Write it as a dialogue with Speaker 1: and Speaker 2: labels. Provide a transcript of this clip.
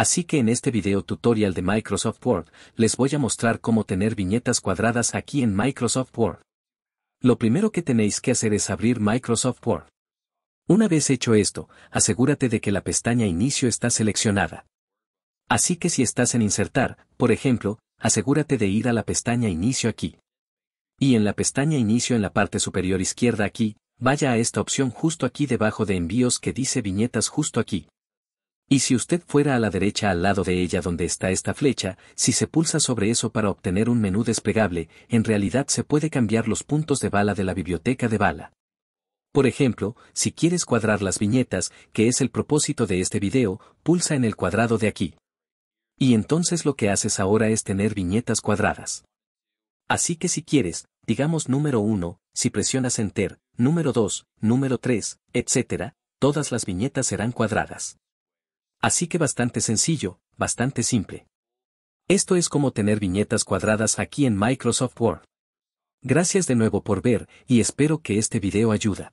Speaker 1: Así que en este video tutorial de Microsoft Word, les voy a mostrar cómo tener viñetas cuadradas aquí en Microsoft Word. Lo primero que tenéis que hacer es abrir Microsoft Word. Una vez hecho esto, asegúrate de que la pestaña Inicio está seleccionada. Así que si estás en Insertar, por ejemplo, asegúrate de ir a la pestaña Inicio aquí. Y en la pestaña Inicio en la parte superior izquierda aquí, vaya a esta opción justo aquí debajo de Envíos que dice Viñetas justo aquí. Y si usted fuera a la derecha al lado de ella donde está esta flecha, si se pulsa sobre eso para obtener un menú desplegable, en realidad se puede cambiar los puntos de bala de la biblioteca de bala. Por ejemplo, si quieres cuadrar las viñetas, que es el propósito de este video, pulsa en el cuadrado de aquí. Y entonces lo que haces ahora es tener viñetas cuadradas. Así que si quieres, digamos número 1, si presionas Enter, número 2, número 3, etc., todas las viñetas serán cuadradas. Así que bastante sencillo, bastante simple. Esto es como tener viñetas cuadradas aquí en Microsoft Word. Gracias de nuevo por ver, y espero que este video ayuda.